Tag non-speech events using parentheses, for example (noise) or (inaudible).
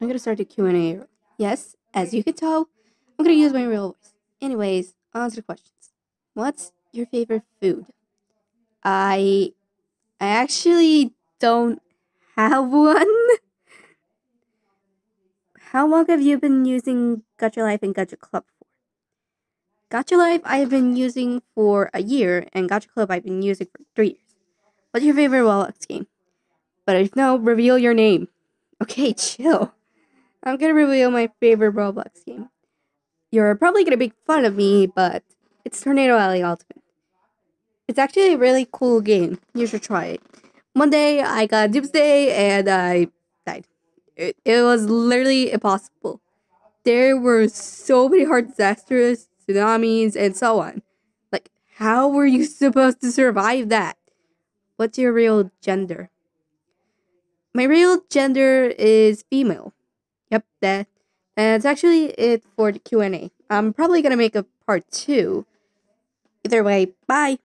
I'm gonna start the Q and A. Yes, as you can tell, I'm gonna use my real voice. Anyways, to the questions. What's your favorite food? I, I actually don't have (laughs) one. How long have you been using Gacha Life and Gacha Club for? Gacha Life I've been using for a year, and Gacha Club I've been using for three years. What's your favorite Roblox game? But if no, reveal your name. Okay, (laughs) chill. I'm gonna reveal my favorite Roblox game. You're probably gonna make fun of me, but it's Tornado Alley Ultimate. It's actually a really cool game. You should try it. One day I got Doomsday and I died. It, it was literally impossible. There were so many hard disasters, tsunamis, and so on. Like, how were you (laughs) supposed to survive that? What's your real gender? My real gender is female. Yep, that that's actually it for the Q&A. I'm probably going to make a part 2. Either way, bye.